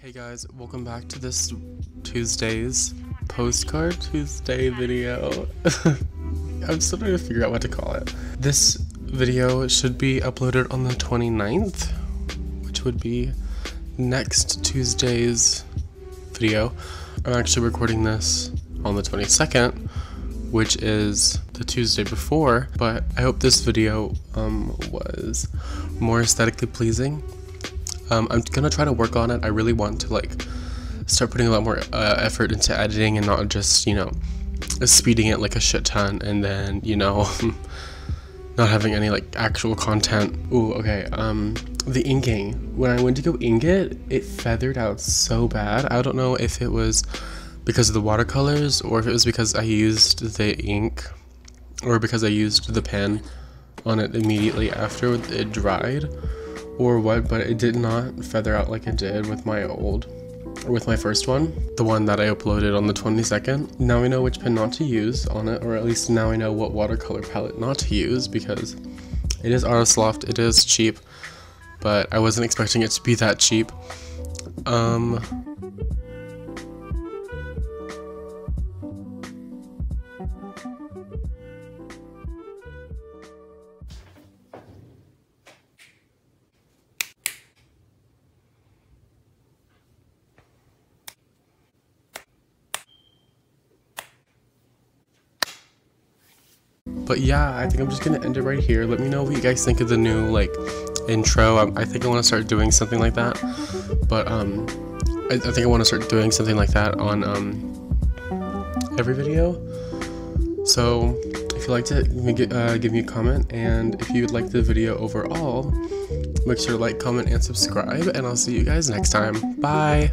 Hey guys, welcome back to this Tuesday's postcard Tuesday video. I'm still trying to figure out what to call it. This video should be uploaded on the 29th, which would be next Tuesday's video. I'm actually recording this on the 22nd, which is the Tuesday before, but I hope this video um, was more aesthetically pleasing um, I'm gonna try to work on it. I really want to like start putting a lot more uh, effort into editing and not just you know speeding it like a shit ton and then you know not having any like actual content. Ooh, okay. Um, the inking. When I went to go ink it, it feathered out so bad. I don't know if it was because of the watercolors or if it was because I used the ink or because I used the pen on it immediately after it dried or what, but it did not feather out like it did with my old with my first one, the one that I uploaded on the 22nd. Now I know which pen not to use on it, or at least now I know what watercolor palette not to use because it is Artist it is cheap, but I wasn't expecting it to be that cheap. Um, But yeah, I think I'm just gonna end it right here. Let me know what you guys think of the new like intro. I, I think I want to start doing something like that. But um, I, I think I want to start doing something like that on um every video. So if you liked it, uh, give me a comment, and if you would like the video overall, make sure to like, comment, and subscribe. And I'll see you guys next time. Bye.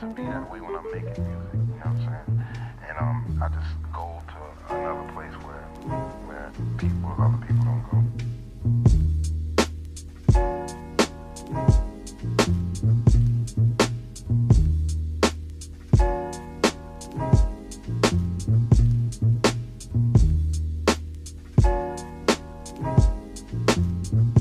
to be that way when I'm making music. You know what I'm saying? And um, I just go to another place where where people, other people don't go. Mm-hmm.